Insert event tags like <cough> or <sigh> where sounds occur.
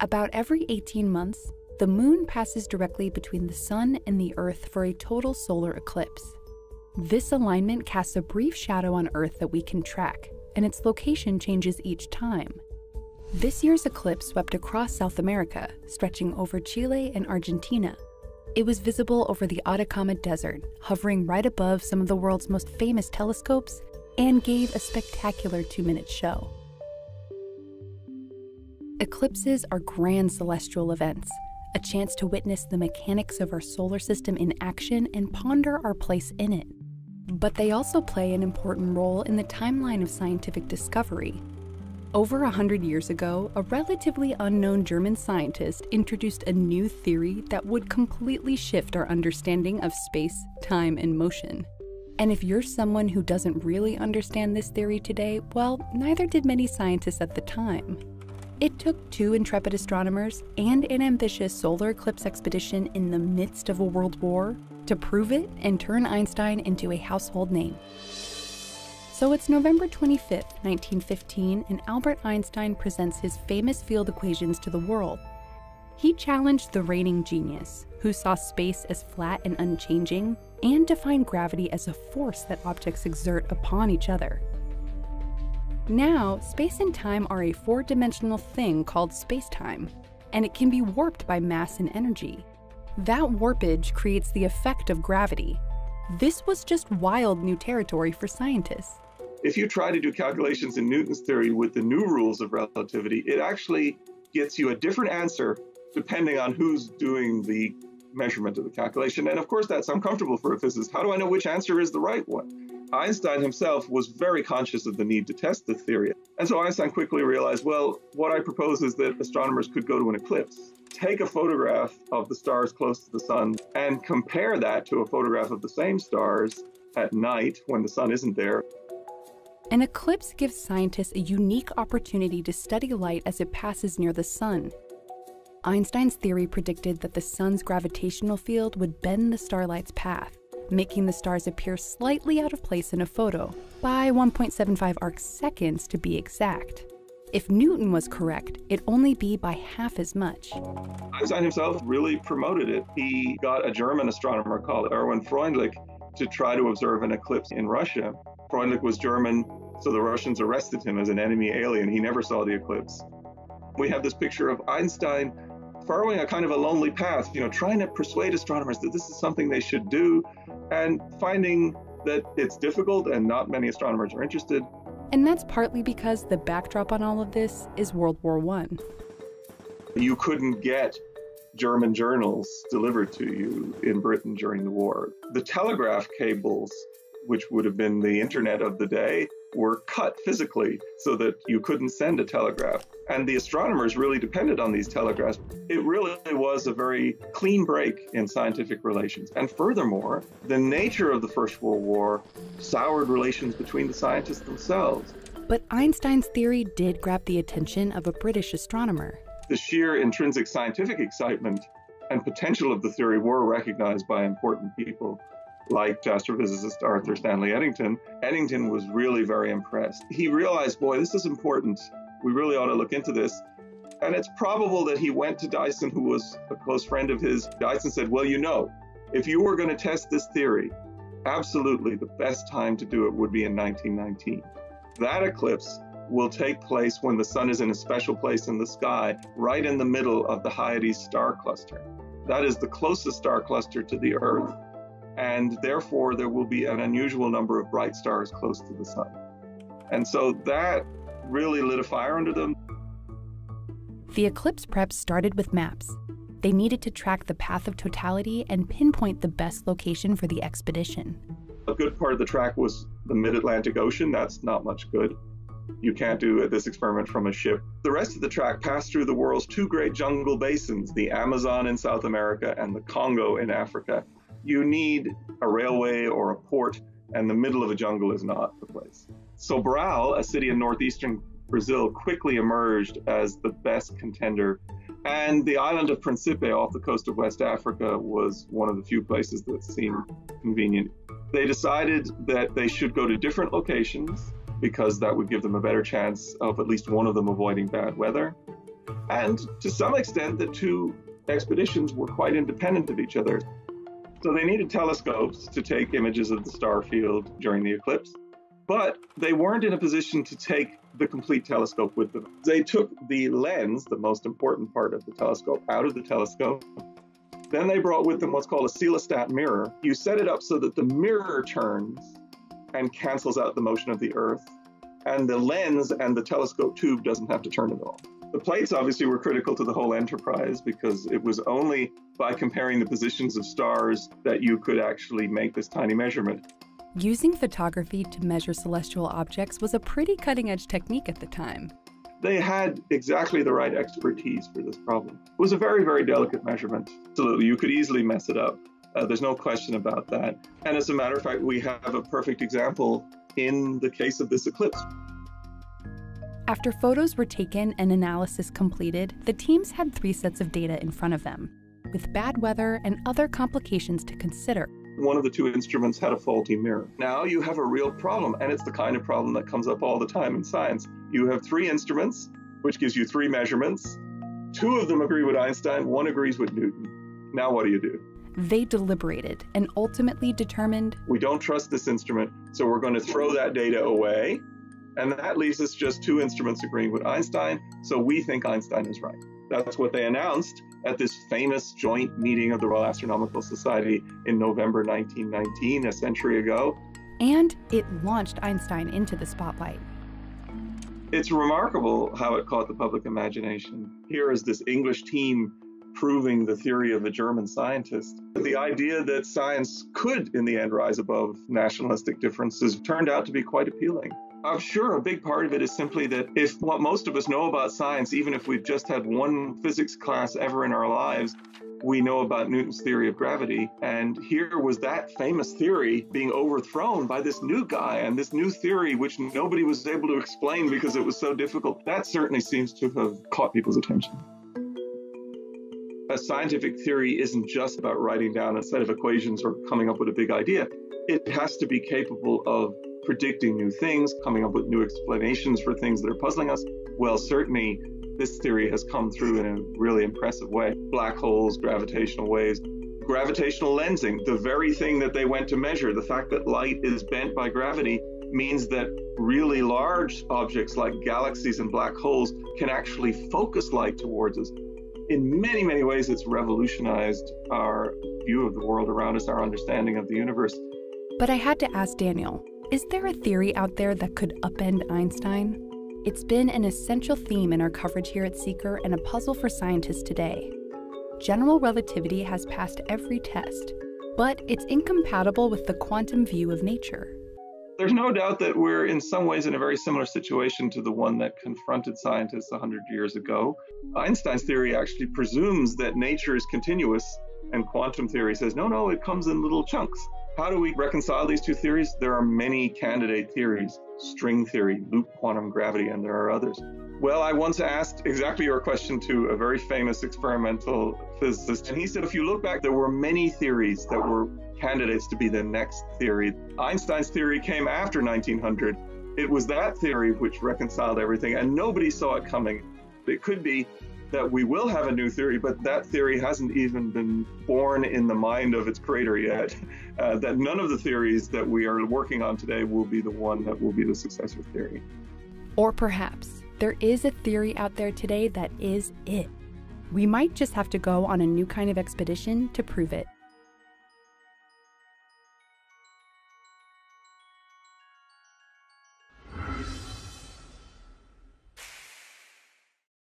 About every 18 months, the moon passes directly between the sun and the earth for a total solar eclipse. This alignment casts a brief shadow on Earth that we can track, and its location changes each time. This year's eclipse swept across South America, stretching over Chile and Argentina. It was visible over the Atacama Desert, hovering right above some of the world's most famous telescopes, and gave a spectacular two minute show. Eclipses are grand celestial events, a chance to witness the mechanics of our solar system in action and ponder our place in it. But they also play an important role in the timeline of scientific discovery. Over a hundred years ago, a relatively unknown German scientist introduced a new theory that would completely shift our understanding of space, time, and motion. And if you're someone who doesn't really understand this theory today, well, neither did many scientists at the time. It took two intrepid astronomers and an ambitious solar eclipse expedition in the midst of a world war to prove it and turn Einstein into a household name. So it's November 25, 1915, and Albert Einstein presents his famous field equations to the world. He challenged the reigning genius, who saw space as flat and unchanging, and defined gravity as a force that objects exert upon each other. Now, space and time are a four dimensional thing called spacetime, and it can be warped by mass and energy. That warpage creates the effect of gravity. This was just wild new territory for scientists. If you try to do calculations in Newton's theory with the new rules of relativity, it actually gets you a different answer depending on who's doing the measurement of the calculation. And of course, that's uncomfortable for a physicist. How do I know which answer is the right one? Einstein himself was very conscious of the need to test the theory. And so Einstein quickly realized well, what I propose is that astronomers could go to an eclipse, take a photograph of the stars close to the sun, and compare that to a photograph of the same stars at night when the sun isn't there. An eclipse gives scientists a unique opportunity to study light as it passes near the sun. Einstein's theory predicted that the sun's gravitational field would bend the starlight's path, making the stars appear slightly out of place in a photo, by 1.75 arc seconds to be exact. If Newton was correct, it'd only be by half as much. Einstein himself really promoted it. He got a German astronomer called Erwin Freundlich to try to observe an eclipse in Russia. Freundlich was German, so the Russians arrested him as an enemy alien. He never saw the eclipse. We have this picture of Einstein following a kind of a lonely path, you know, trying to persuade astronomers that this is something they should do and finding that it's difficult and not many astronomers are interested. And that's partly because the backdrop on all of this is World War I. You couldn't get German journals delivered to you in Britain during the war. The telegraph cables, which would have been the internet of the day, were cut physically so that you couldn't send a telegraph. And the astronomers really depended on these telegraphs. It really was a very clean break in scientific relations. And furthermore, the nature of the First World War soured relations between the scientists themselves. But Einstein's theory did grab the attention of a British astronomer. The sheer intrinsic scientific excitement and potential of the theory were recognized by important people like uh, astrophysicist Arthur Stanley Eddington, Eddington was really very impressed. He realized, boy, this is important. We really ought to look into this. And it's probable that he went to Dyson, who was a close friend of his. Dyson said, Well, you know, if you were going to test this theory, absolutely the best time to do it would be in 1919. That eclipse will take place when the sun is in a special place in the sky, right in the middle of the Hyades star cluster. That is the closest star cluster to the Earth and therefore there will be an unusual number of bright stars close to the sun. And so that really lit a fire under them. The eclipse prep started with maps. They needed to track the path of totality and pinpoint the best location for the expedition. A good part of the track was the mid Atlantic Ocean. That's not much good. You can't do this experiment from a ship. The rest of the track passed through the world's two great jungle basins, the Amazon in South America and the Congo in Africa you need a railway or a port, and the middle of a jungle is not the place. So Sobral, a city in northeastern Brazil, quickly emerged as the best contender. And the island of Principe off the coast of West Africa was one of the few places that seemed convenient. They decided that they should go to different locations because that would give them a better chance of at least one of them avoiding bad weather. And to some extent, the two expeditions were quite independent of each other. So they needed telescopes to take images of the star field during the eclipse, but they weren't in a position to take the complete telescope with them. They took the lens, the most important part of the telescope, out of the telescope. Then they brought with them what's called a coelostat mirror. You set it up so that the mirror turns and cancels out the motion of the Earth, and the lens and the telescope tube doesn't have to turn at all. The plates obviously were critical to the whole enterprise because it was only by comparing the positions of stars that you could actually make this tiny measurement. Using photography to measure celestial objects was a pretty cutting edge technique at the time. They had exactly the right expertise for this problem. It was a very, very delicate measurement. Absolutely, you could easily mess it up. Uh, there's no question about that. And as a matter of fact, we have a perfect example in the case of this eclipse. After photos were taken and analysis completed, the teams had three sets of data in front of them, with bad weather and other complications to consider. One of the two instruments had a faulty mirror. Now you have a real problem, and it's the kind of problem that comes up all the time in science. You have three instruments, which gives you three measurements. Two of them agree with Einstein, one agrees with Newton. Now what do you do? They deliberated and ultimately determined we don't trust this instrument, so we're going to throw that data away and that leaves us just two instruments agreeing with Einstein, so we think Einstein is right. That's what they announced at this famous joint meeting of the Royal Astronomical Society in November 1919, a century ago. And it launched Einstein into the spotlight. It's remarkable how it caught the public imagination. Here is this English team proving the theory of a German scientist. The idea that science could, in the end, rise above nationalistic differences turned out to be quite appealing. I'm sure a big part of it is simply that if what most of us know about science, even if we've just had one physics class ever in our lives, we know about Newton's theory of gravity. And here was that famous theory being overthrown by this new guy and this new theory, which nobody was able to explain because it was so difficult. That certainly seems to have caught people's attention. A scientific theory isn't just about writing down a set of equations or coming up with a big idea. It has to be capable of predicting new things, coming up with new explanations for things that are puzzling us. Well, certainly this theory has come through in a really impressive way. Black holes, gravitational waves, gravitational lensing, the very thing that they went to measure, the fact that light is bent by gravity means that really large objects like galaxies and black holes can actually focus light towards us. In many, many ways, it's revolutionized our view of the world around us, our understanding of the universe. But I had to ask Daniel is there a theory out there that could upend Einstein? It's been an essential theme in our coverage here at Seeker and a puzzle for scientists today. General relativity has passed every test, but it's incompatible with the quantum view of nature. There's no doubt that we're in some ways in a very similar situation to the one that confronted scientists 100 years ago. Einstein's theory actually presumes that nature is continuous, and quantum theory says, no, no, it comes in little chunks. How do we reconcile these two theories? There are many candidate theories string theory, loop quantum gravity, and there are others. Well, I once asked exactly your question to a very famous experimental physicist, and he said if you look back, there were many theories that were candidates to be the next theory. Einstein's theory came after 1900. It was that theory which reconciled everything, and nobody saw it coming. It could be that we will have a new theory, but that theory hasn't even been born in the mind of its creator yet. <laughs> Uh, that none of the theories that we are working on today will be the one that will be the successor theory. Or perhaps there is a theory out there today that is it. We might just have to go on a new kind of expedition to prove it.